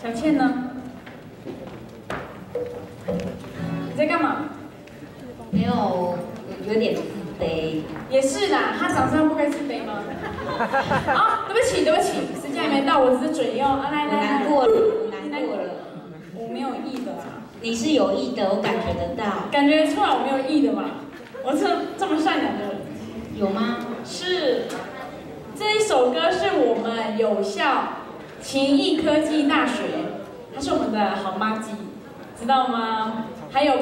小倩呢？你在干嘛？没有，有点自卑。也是啦，他长这样不该自卑吗？啊，对不起，对不起，时间还没到，我只是嘴用。啊，来我来来难，过了，我难过了。我没有意的啦，你是有意的，我感觉得到。感觉出来我没有意的嘛。我这这么善良的人。有吗？是这一首歌是我们有校勤益科技大学，它是我们的好妈鸡，知道吗？还有，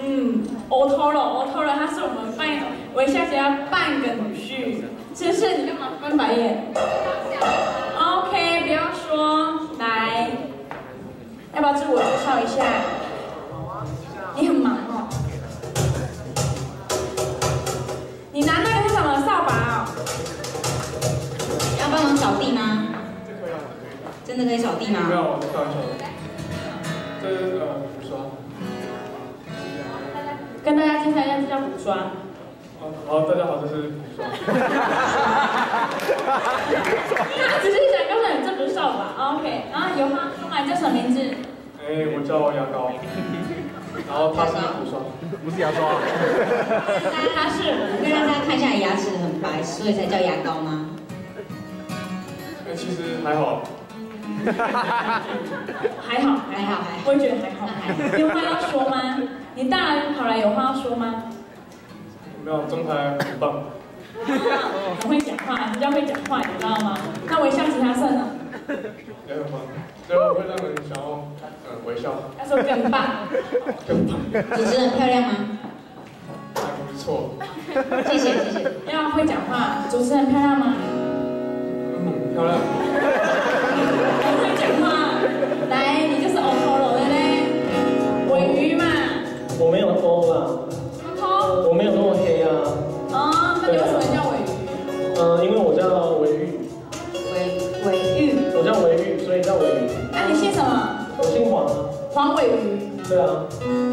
嗯，Otoro Otoro，他是我们半微笑家半个女婿，真是？你干嘛翻白眼？OK，不要说，来，要不要自我介绍一下？真的可以扫地吗？没有，我开玩笑的。这是呃补刷。跟大家介绍一下，这叫补刷。好，好，大家好，这是补刷。他只是想告诉你这不是扫把，OK。然后有吗说嘛，你叫什么名字？哎，我叫牙膏。然后他是补刷。不是牙刷。他是会让大家看一下牙齿很白，所以才叫牙膏吗？哎，其实还好。还好，还好还好我也觉得还好。你有话要说吗？你大人跑来有话要说吗？没有，中台很棒。很会讲话，比较会讲话，你知道吗？那微笑其他社呢？也很棒，就会让人想要嗯微笑，他说更棒。更棒，主持人漂亮吗？还不错。谢谢谢谢。要会讲话，主持人漂亮吗？嗯，漂亮。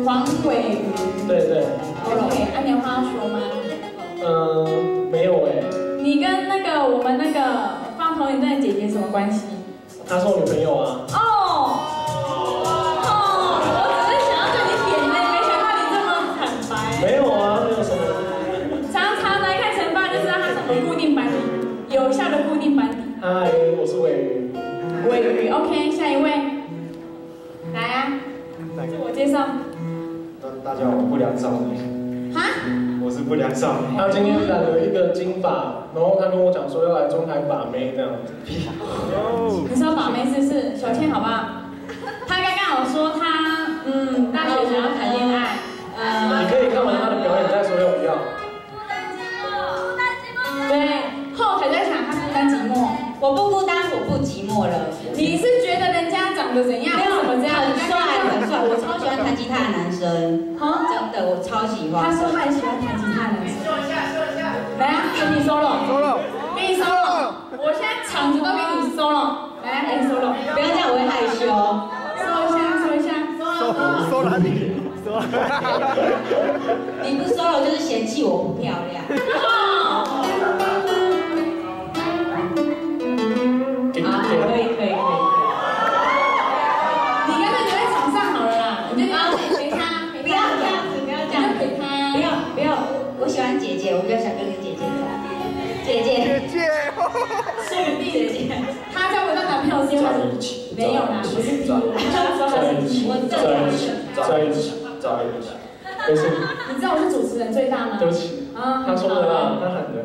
黄尾鱼。对对。OK，啊，你有话要说吗？嗯、没有哎、你跟那个我们那个放投影灯的姐姐什么关系？她是我女朋友啊。哦。哦，我只是想要对你点嘞，没想到你这么坦白。没有啊，没有什么。常常来看惩罚就知道他是我们固定班底，有效的固定班底。嗨，我是维大家好，我不良少年，啊？我是不良少年。他今天染了一个金发，然后他跟我讲说要来中台把妹这样子。你 他的男生，好，真的，我超喜欢。他说他很喜欢弹吉他的男生。说一下，说一下。来啊，给你 solo。solo 给你 solo。我现在场子都给你 solo。来，给你 solo。不要这样，我会害羞。说一下，说一下。收哪里？收。你不 solo 就是嫌弃我不漂亮。在一起，在一起，是逼我。在一起，在一起，在一起。没事，你知道我是主持人最大吗？对不起。啊，她说的啦，他喊的。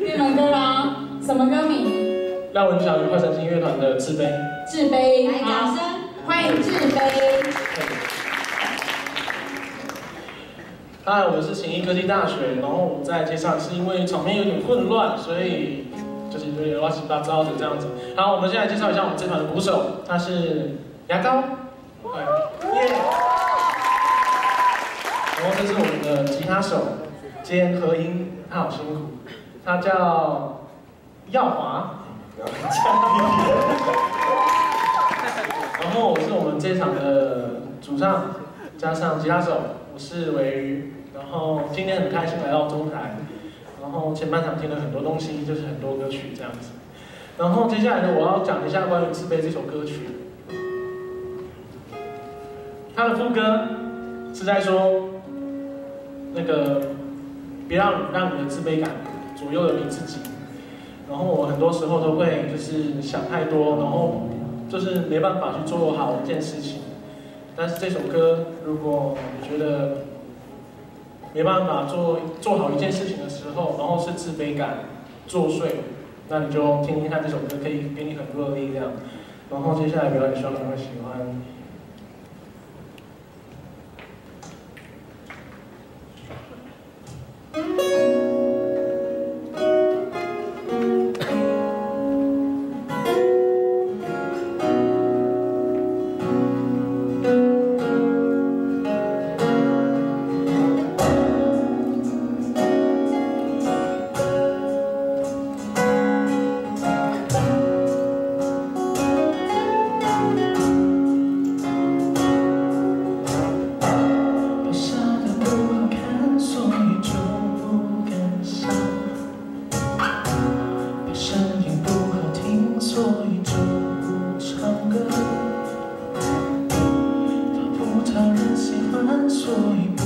粤文歌啦，什么歌名？廖文祥与快神经乐团的《自卑》。自卑。来掌声。欢迎自卑。嗨，我是勤益科技大学，然后我在街上是因为场面有点混乱，所以就是有点乱七八糟的这样子。好，我们现在介绍一下我们这团的鼓手，他是牙膏，哎，耶。然后这是我们的吉他手兼和音，他好辛苦，他叫耀华。然后我是我们这场的主唱，加上吉他手，我是尾鱼。然后今天很开心来到中台，然后前半场听了很多东西，就是很多歌曲这样子。然后接下来呢，我要讲一下关于《自卑》这首歌曲。它的副歌是在说，那个别让让你的自卑感左右了你自己。然后我很多时候都会就是想太多，然后就是没办法去做好一件事情。但是这首歌，如果你觉得没办法做做好一件事情的时候，然后是自卑感作祟，那你就听听看这首歌，可以给你很多的力量。然后接下来表演，希望你会喜欢。让人喜欢，所以。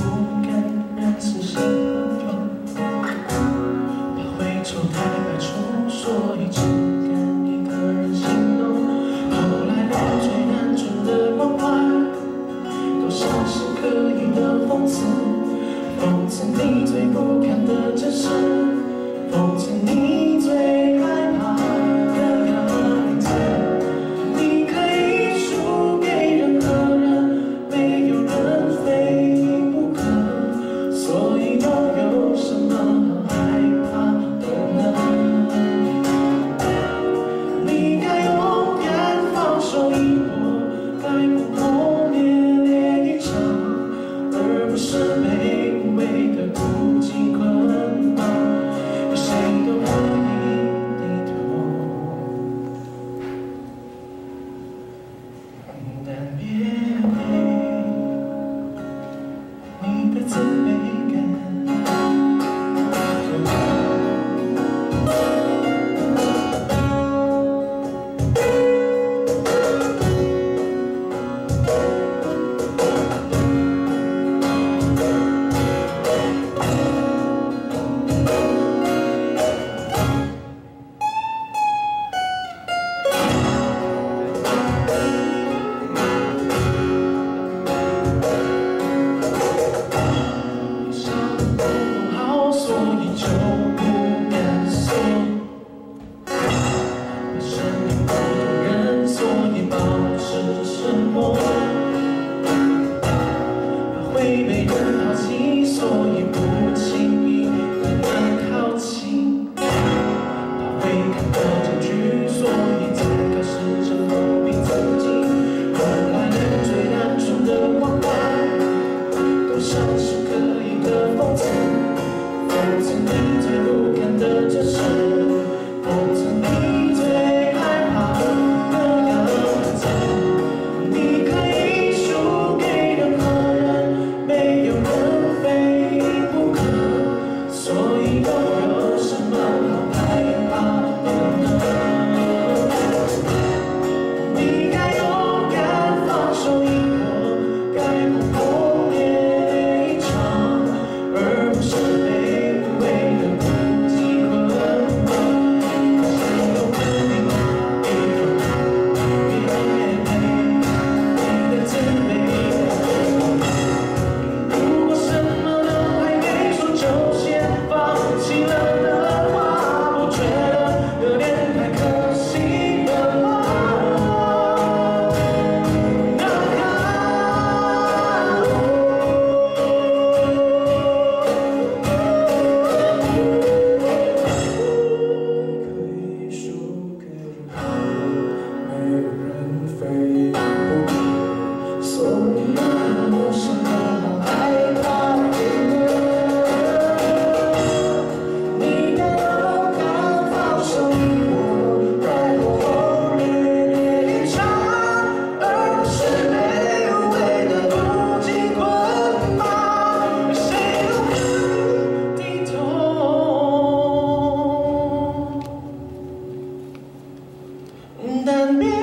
难免。